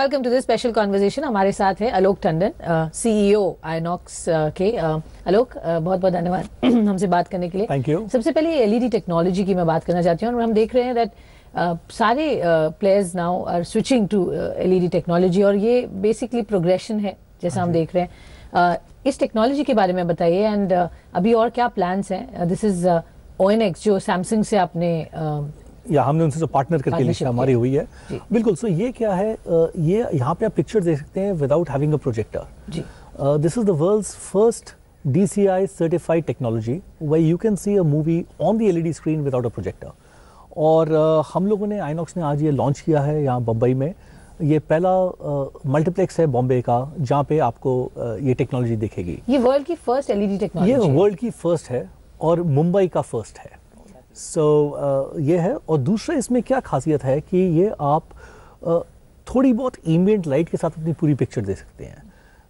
Welcome to this special conversation हमारे साथ है आलोक टंडन सीईओ आइनॉक्स के आलोक बहुत बहुत धन्यवाद हमसे बात करने के लिए। थैंक यू सबसे पहले एलईडी टेक्नोलॉजी की मैं बात करना चाहती हूँ और हम देख रहे हैं दैट uh, सारे players now are switching to LED technology और ये बेसिकली प्रोग्रेशन है जैसा हम देख रहे हैं। uh, इस टेक्नोलॉजी के बारे में बताइए एंड uh, अभी और क्या प्लान्स हैं? दिस इज़ ओएनएक्स जो सैमसंग से आपने या हमने उनसे जो पार्टनर करके लिस्ट हमारी हुई है। बिल्कुल सो ये क्या है ये यहाँ पे आप पिक्चर देख सकते हैं without having a projector this is the world's first DCI certified technology where you can see a movie on the LED screen without a projector. और uh, हम लोगों ने आइनॉक्स ने आज ये लॉन्च किया है यहाँ बम्बई में। ये पहला मल्टीप्लेक्स uh, है बॉम्बे का जहाँ पे आपको uh, ये टेक्नोलॉजी दिखेगी। ये वर्ल्ड की फ़र्स्ट एलईडी टेक्नोलॉजी ये वर्ल्ड की फ़र्स्ट है और मुंबई का फ़र्स्ट है। सो so, uh, ये है। और दूसरा इसमें क्या खासियत है कि ये आप uh, थोड़ी बहुत इम्बियंट लाइट के साथ अपनी पूरी पिक्चर दे सकते हैं।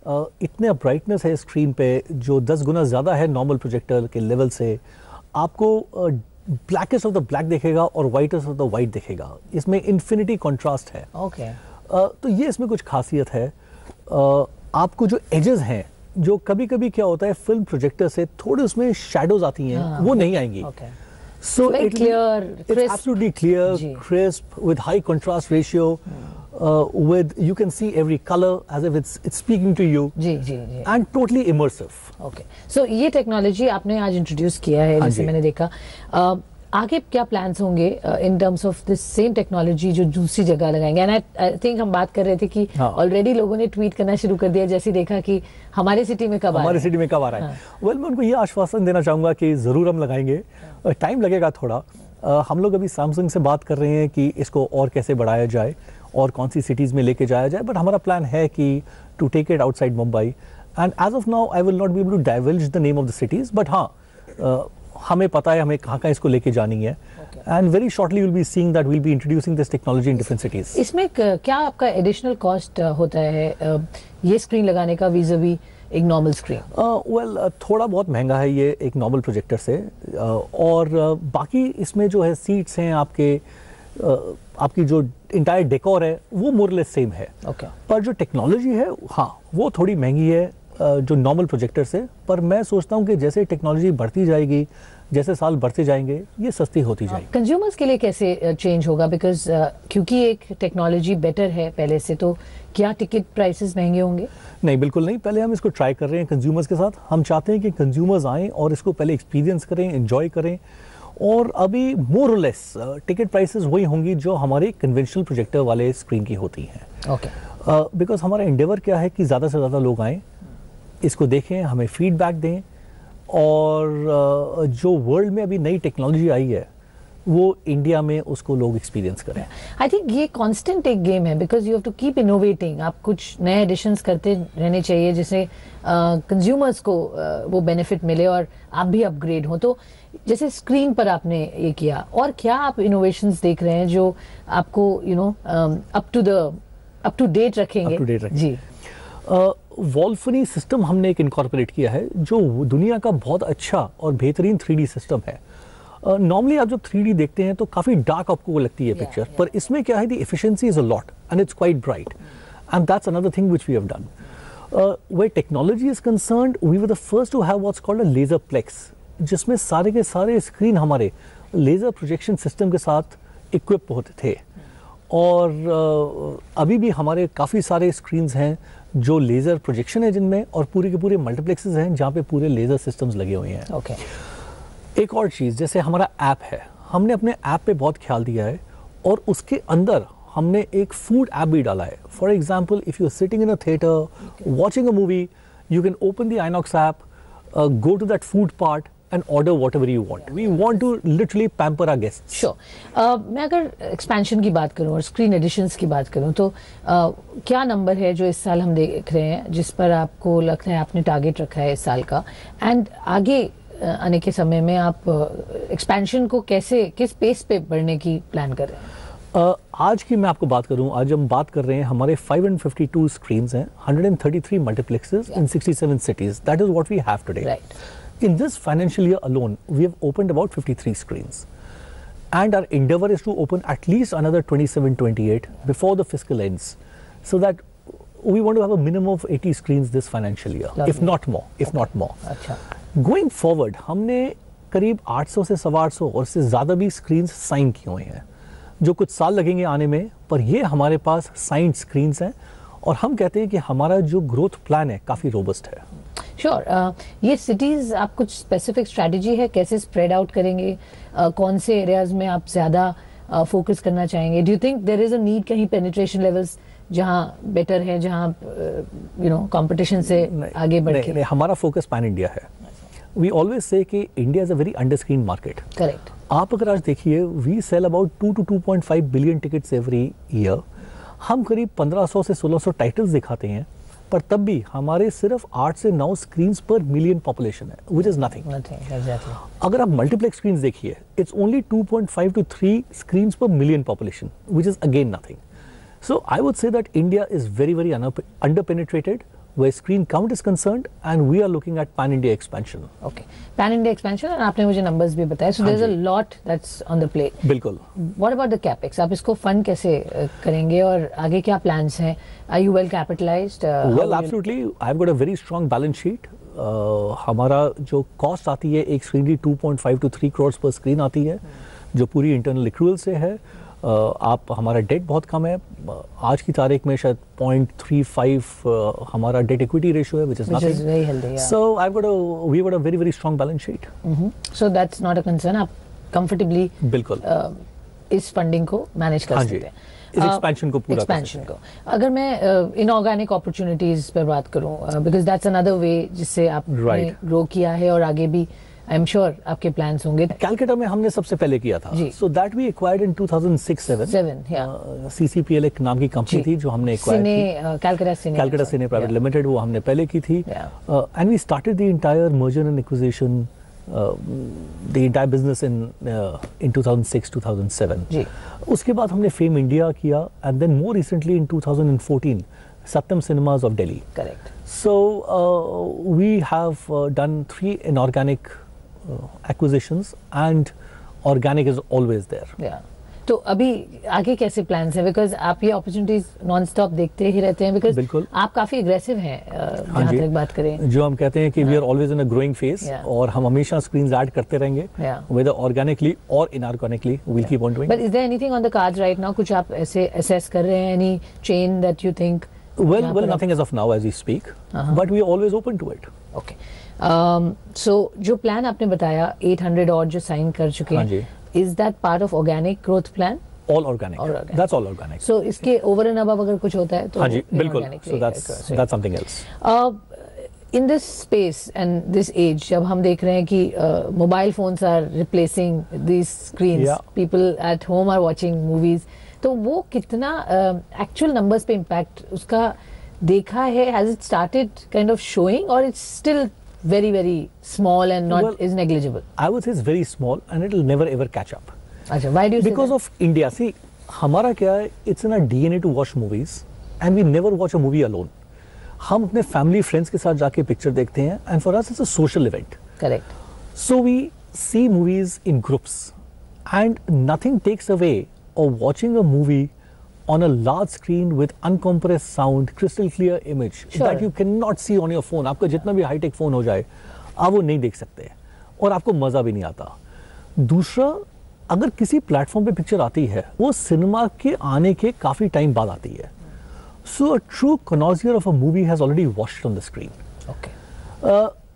Uh, इतने ब्राइटनेस है स्क्रीन पे जो 10 गुना ज़्यादा है नॉर्मल प्रोजेक्टर के लेवल से आपको ब्लैकेस्ट ऑफ़ द ब्लैक दिखेगा और वाइटेस्ट ऑफ़ द वाइट दिखेगा। इसमें इन्फिनिटी कॉन्ट्रास्ट है। Okay okay. तो ये इसमें कुछ खासियत है। आपको जो एजेस हैं जो कभी कभी क्या होता है फ़िल्म प्रोजेक्टर से थोड़े उसमें शेडोज आती हैं हाँ, वो नहीं आएँगी। Okay. So Very it clear, it's crisp. absolutely clear, Ji. crisp, with high contrast ratio. Uh, with you can see every color as if it's it's speaking to you ji ji ji and totally immersive. Okay so ये technology आपने आज introduce किया है हाँ जैसे जी। मैंने देखा uh, आगे क्या प्लान्स होंगे in terms of this same technology जो दूसरी जगह लगाएँगे? एंड आई थिंक हम बात कर रहे थे कि ऑलरेडी हाँ। लोगों ने ट्वीट करना शुरू कर दिया जैसे देखा कि हमारे सिटी में कब हमारे सिटी में कब आ रहा है। वेल हाँ. well, मैं उनको ये आश्वासन देना चाहूँगा कि ज़रूर हम लगाएँगे। टाइम लगेगा थोड़ा। Uh, हम लोग अभी सैमसंग से बात कर रहे हैं कि इसको और कैसे बढ़ाया जाए और कौन सी सिटीज़ में लेके जाया जाए। बट हमारा प्लान है कि to take it outside Mumbai and as of now I will not be able to divulge the name of the cities but हाँ uh, हमें पता है हमें कहाँ कहाँ इसको लेके जानी है। And very shortly will be seeing that will be introducing this technology in different cities इसमें क्या आपका एडिशनल कॉस्ट होता है? ये स्क्रीन लगाने का वीज एक नॉर्मल स्क्रीन वेल थोड़ा बहुत महँगा है ये एक नॉर्मल प्रोजेक्टर से। uh, और uh, बाकी इसमें जो है सीट्स हैं आपके uh, आपकी जो इंटायर डेकोर है वो मोरलेस सेम है। ओके पर जो टेक्नोलॉजी है हाँ वो थोड़ी महँगी है। जो नॉर्मल प्रोजेक्टर से पर मैं सोचता हूँ कि जैसे टेक्नोलॉजी बढ़ती जाएगी जैसे साल बढ़ते जाएँगे ये सस्ती होती जाएगी। कंज्यूमर्स के लिए कैसे चेंज होगा? बिकॉज़ क्योंकि एक टेक्नोलॉजी बेटर है पहले से तो क्या टिकट प्राइसेस महँगे होंगे? नहीं बिल्कुल नहीं। पहले हम इसको ट्राई कर रहे हैं कंज्यूमर्स के साथ। हम चाहते हैं कि कंज्यूमर्स आएँ और इसको पहले एक्सपीरियंस करें इन्जॉय करें। और अभी मोर लेस टिकट प्राइसेस वही होंगी जो हमारे कन्वेंशनल प्रोजेक्टर वाले स्क्रीन की होती हैं। ओके बिकॉज़ हमारा इंडेवर क्या है कि ज़्यादा से ज़्यादा लोग आएँ इसको देखें हमें फीडबैक दें और uh, जो वर्ल्ड में अभी नई टेक्नोलॉजी आई है वो इंडिया में उसको लोग एक्सपीरियंस करें। आई थिंक ये कांस्टेंट एक गेम है because you have to keep innovating आप कुछ नए एडिशंस करते रहने चाहिए जिससे कंज्यूमर्स uh, को uh, वो बेनिफिट मिले और आप भी अपग्रेड हो। तो जैसे स्क्रीन पर आपने ये किया और क्या आप इनोवेशंस देख रहे हैं जो आपको you know up to the up to date रखेंगे? Up to date रखें। जी। वॉल्फनी सिस्टम हमने एक इनकॉर्पोरेट किया है जो दुनिया का बहुत अच्छा और बेहतरीन थ्री सिस्टम है। नॉर्मली uh, आप जब थ्री देखते हैं तो काफ़ी डार्क आपको लगती है पिक्चर yeah, yeah. पर इसमें क्या है the efficiency is a lot and it's quite bright and that's another thing which we have done way technology is concern we were the first to have what's called a laser plex जिसमें सारे के सारे screen हमारे laser projection system के साथ equip होते थे। और अभी भी हमारे काफ़ी सारे स्क्रीन्स हैं जो लेज़र प्रोजेक्शन है जिनमें और पूरे के पूरे मल्टीप्लेक्सेस हैं जहाँ पे पूरे लेज़र सिस्टम्स लगे हुए हैं। Okay okay. एक और चीज़ जैसे हमारा ऐप है हमने अपने ऐप पे बहुत ख्याल दिया है और उसके अंदर हमने एक फ़ूड ऐप भी डाला है। For example if you are sitting in a theatre watching a movie you can open the INOX app go to that food part and order whatever you want we want to literally pamper our guest sure मैं अगर expansion की बात करूँ और screen editions की बात करूँ तो uh, क्या नंबर है जो इस साल हम देख रहे हैं जिस पर आपको लगता है आपने टारगेट रखा है इस साल का? एंड आगे uh, आने के समय में आप एक्सपेंशन को कैसे किस पेस पे बढ़ने की प्लान कर रहे हैं? Uh, आज की मैं आपको बात करूँ आज हम बात कर रहे हैं हमारे 552 स्क्रीन्स हैं 133 multiplexes in 67 cities. That is what we have today. Right. In this financial year alone we have opened about 53 screens and our endeavor is to open at least another 27 28 before the fiscal ends so that we want to have a minimum of 80 screens this financial year, Lovely. if not more, if okay. not more. अच्छा going forward हमने करीब 800 से सवा 800 और से ज़्यादा भी screen sign किए हुए हैं जो कुछ साल लगेंगे आने में पर ये हमारे पास साइन स्क्रीन हैं और हम कहते हैं कि हमारा जो ग्रोथ प्लान है काफ़ी रोबस्ट है श्योर ये सिटीज़ आप कुछ स्पेसिफिक स्ट्रेटजी है कैसे स्प्रेड आउट करेंगे? Uh, कौन से एरियाज़ में आप ज़्यादा फोकस करना चाहेंगे? Do you think there is a need कहीं पेनिट्रेशन लेवल्स जहाँ बेटर है जहाँ यू नो कंपटीशन से आगे बढ़ नहीं, के? नहीं, हमारा फोकस पैन इंडिया है। वी ऑलवेज से कि India is a very under screen market correct आप अगर आज देखिए we sell about two two two point five billion tickets every year हम करीब 1500 से 1600 टाइटल्स दिखाते हैं। पर तब भी हमारे सिर्फ़ आठ से नौ स्क्रीन पर मिलियन पॉपुलेशन है विच इज़ नथिंग नथिंग अगर आप मल्टीप्लेक्स स्क्रीन देखिए it's only 2.5 two three screen पर million population which is again nothing so I would say that India is very very under penetrated where screen count is concerned and we are looking at pan India expansion. Expansion और आपने मुझे numbers भी बताए so there is a हाँ जी। Lot that's on the plate बिल्कुल। What about the capex आप इसको fund कैसे uh, करेंगे और आगे क्या प्लान्स हैं? Are you well capitalised well absolutely I have got a very strong balance sheet हमारा जो कॉस्ट आती है एक स्क्रीन की 2.5 टू 3 करोड़ पर स्क्रीन आती है जो पूरी इंटरनल एक्रूअल से है Uh, आप हमारा डेट बहुत कम है। Uh, आज की तारीख में शायद 0.35 uh, हमारा डेट इक्विटी रेशियो है which is nothing. So I got we got a very very strong balance sheet so that's not a concern आप कंफर्टेबली बिल्कुल। uh, इस फंडिंग को मैनेज कर हाँ सकते हैं। इस expansion को पूरा एक्सपेंशन को। अगर मैं इनऑर्गेनिक अपॉर्चुनिटीज़ पर बात करूँ बिकॉज़ दैट्स अनदर वे जिससे आपने Right. ग्रो किया है और आगे भी आई एम श्योर आपके प्लान्स होंगे कैलकाटा में हमने सबसे पहले किया था so that we acquired in 2006 7 Seven, yeah. CCPL एक नाम की कंपनी थी जो हमने acquire cine Calcutta cine Private Limited वो हमने पहले की थी uh, started the entire merger and acquisition uh, the entire business in uh, in 2006 2007 जी। उसके बाद हमने फेम इंडिया किया and then more recently in 2014 Satyam Cinemas of Delhi correct so uh, we have uh, done three inorganic uh, acquisitions and organic is always there. या तो अभी आगे कैसे प्लान्स हैं? बिकॉज़ आप ये अपॉर्चुनिटीज़ नॉन स्टॉप देखते ही रहते हैं बिकॉज़ बिल्कुल। आप काफ़ी अग्रेसिव हैं uh, हाँ जहाँ जी। तक बात करें। जो हम कहते हैं कि we are always in a growing phase Yeah. और हम हमेशा स्क्रीन ऐड करते रहेंगे Yeah. वेदर ऑर्गेनिकली और inorganically will keep on doing but is there anything on the cards right now कुछ आप ऐसे असेस कर रहे हैं? Any chain that you think well well nothing as of now as we speak Uh-huh. but we are always open to it. Okay so जो plan आपने बताया 800 और जो साइन कर चुके हाँ is that part of organic growth plan all organic All organic. that's all organic so इसके over and above अगर कुछ होता है तो हाँ जी बिल्कुल inorganically so that's across, right? that's something else in this space and this age जब हम देख रहे हैं कि mobile phones are replacing this screen Yeah. People at home are watching movies तो वो कितना एक्चुअल नंबर्स पे इम्पैक्ट उसका देखा है has it started kind of showing और it's still very very small and not Well- is negligible I would say it's very small and it will never ever catch up अच्छा why do because of India see हमारा क्या है it's in our DNA to watch movies and we never watch a movie alone हम अपने family friends के साथ जाके picture देखते हैं and for us it's a social event correct So we see movies in groups, and nothing takes away of watching a movie on a large screen with uncompressed sound, crystal clear image sure. that you cannot see on your phone. आपका जितना भी hi tech phone हो जाए आप वो नहीं देख सकते और आपको मज़ा भी नहीं आता दूसरा अगर किसी प्लेटफॉर्म पे पिक्चर आती है वो सिनेमा के आने के काफ़ी टाइम बाद आती है so a true connoisseur of a movie has already watched on the screen okay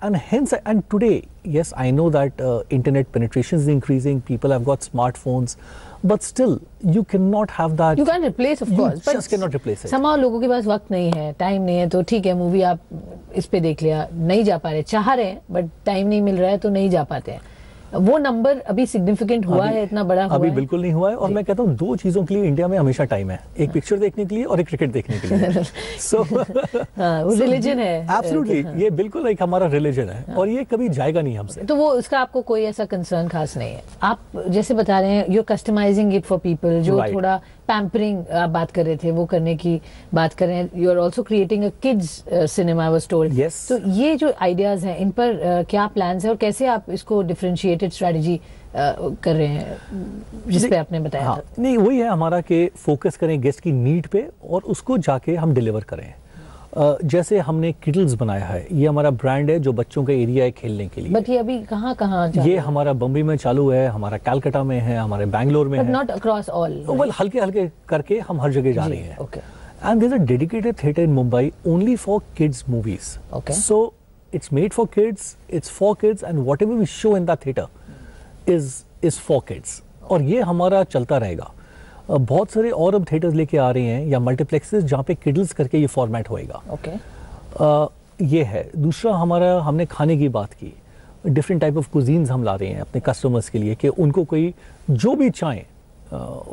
and hence, and today, yes, I know that uh, internet penetration is increasing. People have got smartphones, but still, you cannot have that. You can replace of You course just cannot replace it. समाओ लोगों के पास वक्त नहीं है time नहीं है तो ठीक है मूवी आप इस पे देख लिया नहीं जा पा रहे चाह रहे हैं बट टाइम नहीं मिल रहा है तो नहीं जा पाते हैं वो नंबर अभी सिग्निफिकेंट हुआ है इतना बड़ा हुआ अभी है। बिल्कुल नहीं हुआ है और मैं कहता हूँ दो चीज़ों के लिए इंडिया में हमेशा टाइम है। एक पिक्चर देखने के लिए और एक क्रिकेट देखने के लिए। सो हाँ, वो रिलीजन है। एब्सोल्युटली ये बिल्कुल एक हमारा रिलीजन है और ये कभी जाएगा नहीं हमसे। तो वो उसका आपको कोई ऐसा कंसर्न खास नहीं है। आप जैसे बता रहे हैं you're customising it for people जो थोड़ा पैम्परिंग आप बात कर रहे थे वो करने की बात कर रहे हैं। You are also creating a kids cinema was told तो ये जो आइडियाज़ हैं इन पर uh, क्या प्लान्स है और कैसे आप इसको डिफ्रेंशिएटेड स्ट्रेटजी कर रहे हैं जिस पे आपने बताया हाँ, था? नहीं वही है हमारा कि फोकस करें गेस्ट की नीड पे और उसको जाके हम डिलीवर करें। जैसे हमने किटल्स बनाया है ये हमारा ब्रांड है जो बच्चों का एरिया है खेलने के लिए। बट ये अभी कहाँ कहाँ ये हमारा बम्बई में चालू है हमारा कैलकाटा में है हमारे बैंगलोर में नॉट अक्रॉस ऑल वेल हल्के हल्के करके हम हर जगह जा रहे हैं। Okay And there's a dedicated theater in Mumbai only for kids' movies. Okay. So it's made for kids, it's for kids, and whatever we show in that theater is is for kids. और ये हमारा चलता रहेगा। अ, बहुत सारे और अब theatres लेके आ रहे हैं या मल्टीप्लेक्सेस जहाँ पे किडल्स करके ये फॉर्मेट होएगा। ओके अ, ये है। दूसरा हमारा हमने खाने की बात की। डिफरेंट टाइप ऑफ़ कुजीन्स हम ला रहे हैं अपने कस्टमर्स के लिए कि उनको कोई जो भी चाहें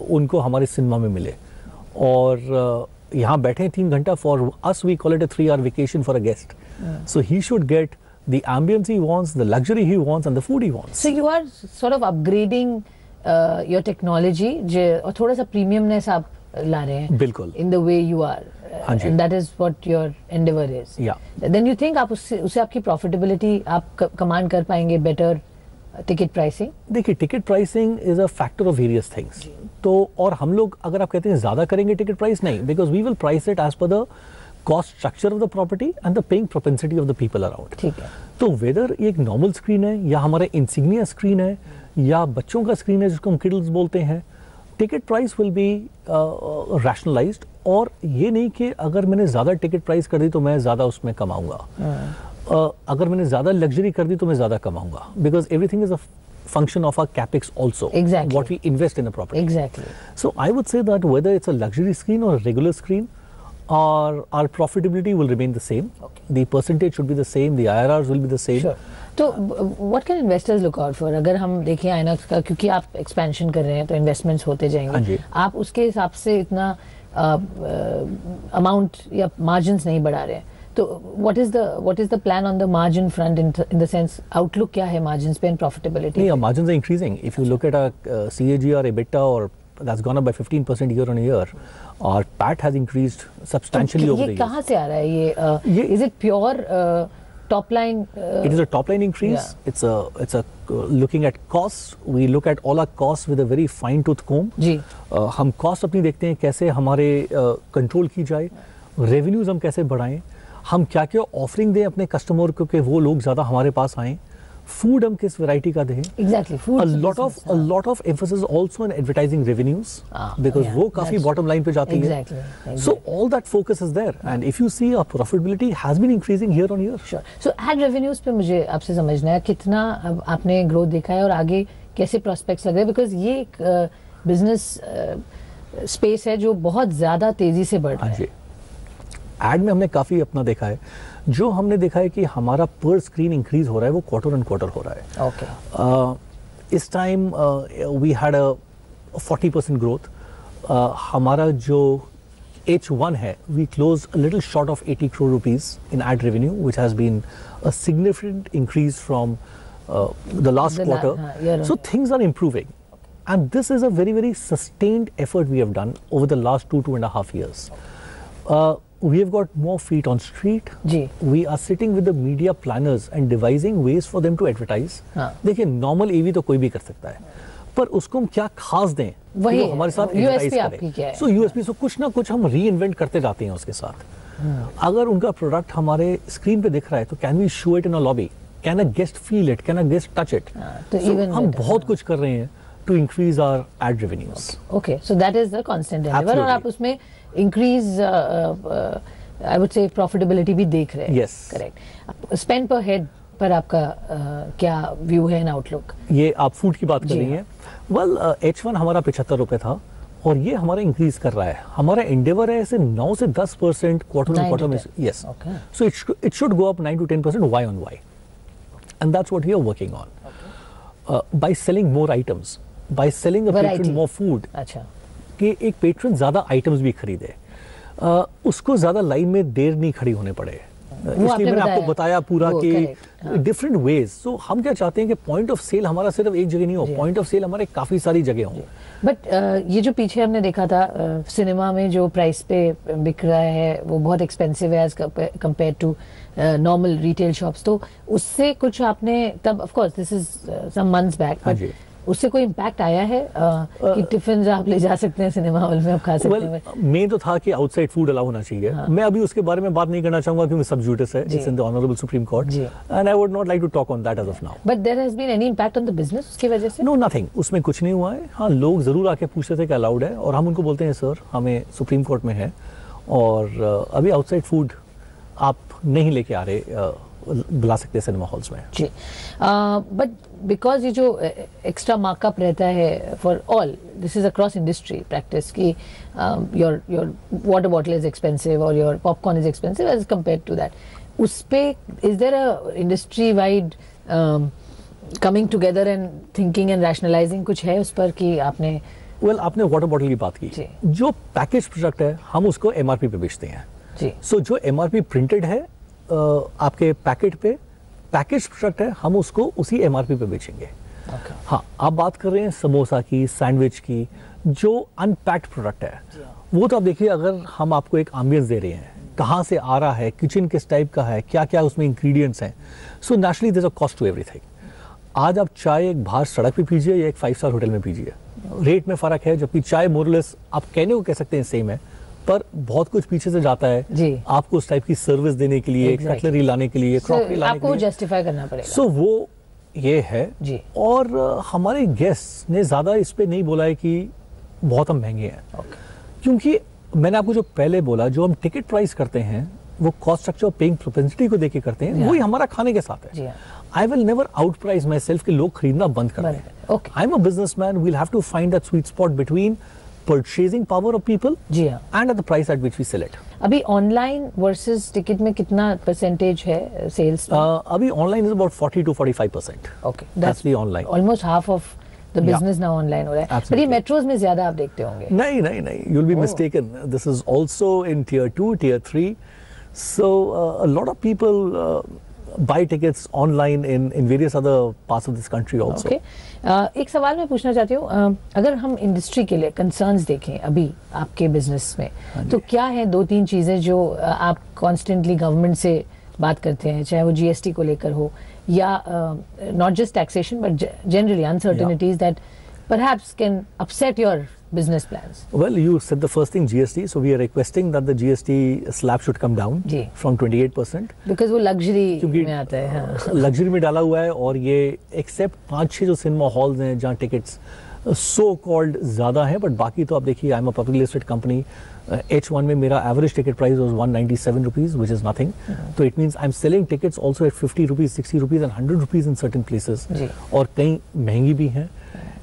उनको हमारे सिनेमा में मिले। और यहाँ बैठे तीन घंटा for us we call it a three hour vacation for a guest so he should get the ambience he wants, the luxury he wants, and the food he wants. So you are sort of upgrading uh, your technology जो और थोड़ा सा premiumness आप ला रहे हैं बिल्कुल। in the way you are हाँ जी। and that is what your endeavor is Yeah. then आप उससे उससे आपकी profitability आप कमांड कर पाएँगे बेटर टिकट प्राइसिंग देखिए ticket pricing is a factor of various things तो और हम लोग अगर आप कहते हैं ज़्यादा करेंगे टिकट प्राइस नहीं because we will price it as per the cost structure of the property and the paying propensity of the people around ठीक है। तो वेदर ये एक नॉर्मल स्क्रीन है या हमारा इंसिग्निया स्क्रीन है या बच्चों का स्क्रीन है जिसको हम किडल्स बोलते हैं ticket price will be rationalise और ये नहीं कि अगर मैंने ज़्यादा टिकट प्राइस कर दी तो मैं ज़्यादा उसमें कमाऊँगा। अ, अगर मैंने ज़्यादा लग्जरी कर दी तो मैं ज़्यादा कमाऊँगा। Because everything is a function of our capex also Exactly. what we invest in a property. Exactly. So i would say that whether it's a luxury screen or a regular screen our our profitability will remain the same Okay. the percentage should be the same the irrs will be the same Sure. तो what can investors look out for अगर हम देखें आइनॉक्स का क्योंकि आप expansion कर रहे हैं तो इन्वेस्टमेंट्स होते हाँ जाएंगे जी। आप उसके हिसाब से इतना अमाउंट या मार्जिन्स नहीं बढ़ा रहे हैं तो what is the what is the plan on the margin front in the sense outlook क्या है मार्जिन्स पे and profitability Yeah, margins are increasing. If you look at our uh, CAGR, EBITDA, or that's gone up by 15% year on year. और PAT has increased substantially over the year कहाँ से आ रहा है? ये is it pure top line it is a top line increase it's a it's a looking at cost we look at all our cost with a very fine tooth comb ji. uh, हम cost अपनी देखते हैं कैसे हमारे control uh, की जाए revenues हम कैसे बढ़ाएँ हम क्या क्या ऑफरिंग दें अपने कस्टमर को कि वो लोग ज़्यादा हमारे पास आए फ़ूड हम किस वैरायटी का दें? Lot of lot also in advertising revenues because वो काफ़ी बॉटम लाइन पे जाती है। So all that focus is there and if you see a has been increasing here on your so ad revenues पे मुझे आपसे समझना है कितना अब आपने ग्रोथ देखा है और आगे कैसे प्रोस्पेक्ट लगे बिकॉज़ ये एक बिज़नेस स्पेस है जो बहुत ज़्यादा तेज़ी से बढ़ रहा है। एड में हमने काफ़ी अपना देखा है। जो हमने देखा है कि हमारा पर स्क्रीन इंक्रीज हो रहा है वो क्वार्टर एंड क्वार्टर हो रहा है। ओके Uh, इस time we had a 40 percent growth हमारा जो एच वन है we close little short of 80 crore rupees in ad revenue which has been a significant increase from the last The la- हाँ, quarter year so year. things are improving and this is a very very sustained effort we have done over the last two two and a half years uh, we have got more feet on street. जी. We are sitting with the media planners and devising ways for them to advertise. हाँ। देखिए normal एवी तो कोई भी कर सकता है पर उसको हम क्या खास दें? वही है। हमारे साथ एडवर्टाइज आपकी क्या है? सो यूएसपी से कुछ ना कुछ हम री इन्वेंट करते जाते हैं उसके साथ। अगर उनका प्रोडक्ट हमारे स्क्रीन पे दिख रहा है तो can we show it in a lobby can a guest feel it can a guest touch it तो हम बहुत हाँ। कुछ कर रहे हैं to increase our ad revenues okay so that is the constant और आप उसमें increase I would say profitability भी देख रहे हैं। Yes. Correct spend per head पर आपका uh, क्या व्यू है एंड आउटलुक ये आप फ़ूड की बात कर रही हाँ। हैं। वेल एच वन हमारा पिछहत्तर रुपए था और ये हमारा इंक्रीज कर रहा है। हमारा एंडेवर है ऐसे 9 से 10 परसेंट क्वार्टर ऑन क्वार्टर में yes so it it should go up 9 to 10 percent Y on Y and that's what we are working on by selling more items by selling a more food अच्छा कि एक patron ज़्यादा items भी खरीदे। उसको ज़्यादा line में देर नहीं खड़ी होने पड़े। इसलिए मैंने आपको बताया। पूरा कि हाँ। डिफरेंट वेज सो हम क्या चाहते हैं कि पॉइंट ऑफ़ सेल हमारा सिर्फ़ एक जगह नहीं हो पॉइंट ऑफ़ सेल हमारे काफ़ी सारी जगह हो। बट ये जो पीछे हमने देखा था सिनेमा में जो प्राइस पे बिक रहा है वो बहुत एक्सपेंसिव है as compare to normal retail shops तो उससे कुछ आपने तब of course this is some months back हाँ। उससे कोई इम्पैक्ट आया है? uh, कि टिफ़िन आप ले जा सकते हैं सिनेमा हॉल में आप खा सकते वेल हैं। मेन तो था कि आउटसाइड फ़ूड अलाउ होना चाहिए। हाँ। मैं अभी उसके बारे में बात नहीं करना चाहूँगा क्योंकि सब जुडिस है। It's in the honourable supreme court and I would not like to talk on that as of now but there has been any impact on the business उसकी वजह से? नो नथिंग उसमें कुछ नहीं हुआ है। हाँ लोग ज़रूर आके पूछते थे कि अलाउड है। और हम उनको बोलते हैं सर हमें सुप्रीम कोर्ट में है। और अभी आउटसाइड फ़ूड आप नहीं लेके आ रहे बुला सकते हैं सिनेमा हॉल्स में। जी। बट बिकॉज़ ये जो एक्स्ट्रा मार्कअप रहता है for all this is across industry practice की your your water bottle is expensive और your popcorn is expensive as compare to that उस पे is there a industry wide coming together and thinking and rationalising कुछ है उस पर कि आपने वेल well, आपने वाटर बॉटल की बात की। जी। पैकेज प्रोडक्ट है हम उसको एमआरपी पे बेचते हैं। जी। सो जो एमआरपी प्रिंटेड है आपके पैकेट पे पैकेज प्रोडक्ट है हम उसको उसी एमआरपी पे बेचेंगे। ओके हाँ आप बात कर रहे हैं समोसा की सैंडविच की जो अनपैक्ड प्रोडक्ट है yeah. वो तो आप देखिए अगर हम आपको एक एम्बियंस दे रहे हैं कहाँ से आ रहा है किचन किस टाइप का है क्या क्या उसमें इंग्रेडिएंट्स हैं so naturally there a cost to everything आज आप चाय एक बाहर सड़क पे पीजिए या एक फाइव स्टार होटल में पीजिए। रेट में फ़र्क है जबकि चाय मोरलेस आप कहने को कह सकते हैं सेम है। पर बहुत कुछ पीछे से जाता है जी। आपको उस टाइप की सर्विस देने के लिए Exactly. कटलरी लाने के लिए क्रॉकरी लाने आपको के लिए जस्टिफाई करना पड़ेगा सो वो ये है जी। और हमारे गेस्ट ने ज़्यादा इस पर नहीं बोला है कि बहुत हम महँगे हैं ओके क्योंकि मैंने आपको जो पहले बोला जो हम टिकट प्राइस करते हैं वो कॉस्ट स्ट्रक्चर और पेइंग प्रोपेंसिटी को देके करते हैं वही हमारा खाने के साथ है हाँ। I will never out price my self कि लोग खरीदना बंद कर करें, okay. I am a businessman we'll have to find that sweet spot between purchasing power of people जी हाँ and at the price at which we sell it अभी online versus ticket में कितना परसेंटेज है सेल्स अभी online is about 40 to 45 percent okay that's the online. Almost half of the. Business now online हो रहा है पर ये. मेट्रोज में ज़्यादा आप देखते होंगे नहीं नहीं नहीं you'll be Oh. mistaken this is also in tier 2 tier 3 so uh, a lot of people uh, buy tickets online in in various other parts of this country also. Okay एक सवाल मैं पूछना चाहती हूँ अ, अगर हम इंडस्ट्री के लिए कंसर्न्स देखें अभी आपके बिज़नेस में हाँ तो क्या है दो तीन चीज़ें जो अ, आप कॉन्स्टेंटली गवर्नमेंट से बात करते हैं चाहे वो जीएसटी को लेकर हो या not just taxation but generally uncertainties that perhaps can upset your business plans? Well you said the first thing gst so we are requesting that the gst slab should come down जी। from 28% because वो luxury क्योंकि में आता है हाँ luxury में डाला हुआ है और ये एक्सेप्ट पाँच छह जो सिनेमा हॉल्स हैं जहाँ टिकट्स सो कॉल्ड ज़्यादा है बट बाकी तो आप देखिए I am a public listed company H one में मेरा average ticket price was one ninety seven rupees which is nothing तो it means I am selling tickets also at fifty rupees sixty rupees and hundred rupees in certain places जी। और कई महँगी भी हैं अ,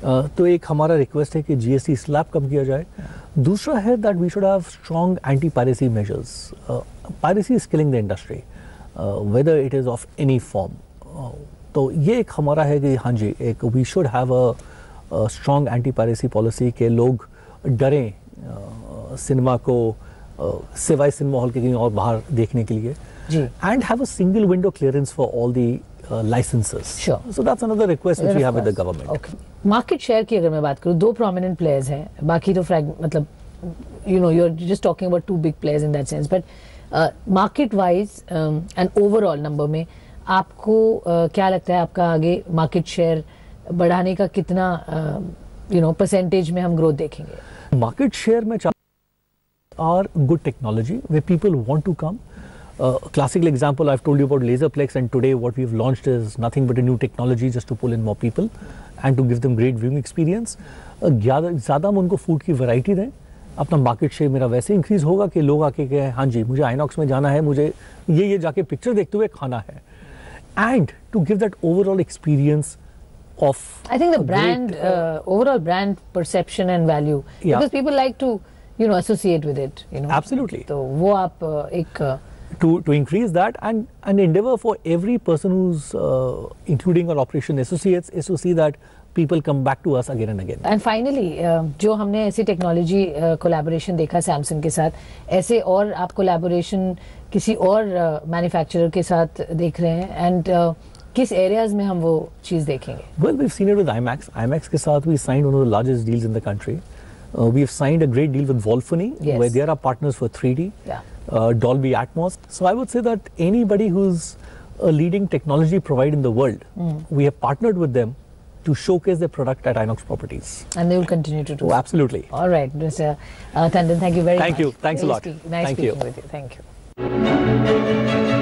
तो एक हमारा रिक्वेस्ट है कि जीएसटी स्लैब कम किया जाए। दूसरा है that we should have strong anti piracy measures piracy is killing the industry whether it is of any form तो ये एक हमारा है कि हाँ जी एक we should have a strong anti piracy policy के लोग डरें सिनेमा को सिवाय सिनेमा हॉल के कहीं और बाहर देखने के लिए। And have a single window clearance for all the licences Sure. so that's another request which we have with the government. Okay market share की अगर मैं बात करूँ दो प्रोमिनेंट प्लेयर्स हैं बाकी तो फ्रैग मतलब you know you are just talking about two big players in that sense but market wise and overall number में आपको uh, क्या लगता है आपका आगे मार्केट शेयर बढ़ाने का कितना यू नो परसेंटेज में हम ग्रोथ देखेंगे? Market share में are good technology where people want to come. Uh, classical example I've told you about Laserplex, and today what we've launched is nothing but a new technology just to pull in more people and to give them great viewing experience. Uh, ज़्यादा ज़्यादा हम उनको food की variety दें अपना market share मेरा वैसे increase होगा कि लोग आके कहें हाँ जी मुझे आइनॉक्स में जाना है मुझे ये ये जाके पिक्चर देखते हुए खाना है and to give that overall experience of I think the brand, uh, overall brand perception and value, Yeah. because people like to, you know, associate with it. You know, Absolutely. तो वो आप uh, एक uh, to to increase that and an endeavor for every person who's uh, including our operation associates is to see that people come back to us again and again and finally जो हमने ऐसी technology collaboration देखा Samsung के साथ ऐसे और आप collaboration किसी और मैन्युफैक्चरर के साथ देख रहे हैं एंड किस एरियाज में हम वो चीज देखेंगे well we've seen it with imax imax के साथ we signed one of the largest deals in the country uh, we've signed a great deal with Volphony Yes. where they are our partners for 3d Yeah. uh, Dolby Atmos so I would say that anybody who's a leading technology provider in the world we have partnered with them to showcase their product at Inox Properties. And they will continue to do. Oh, absolutely. All right, Mr. Uh, Tandon, thank you very Thank much. Thank you. Thanks a lot. speak- Nice Thank you. speaking with you. Thank you.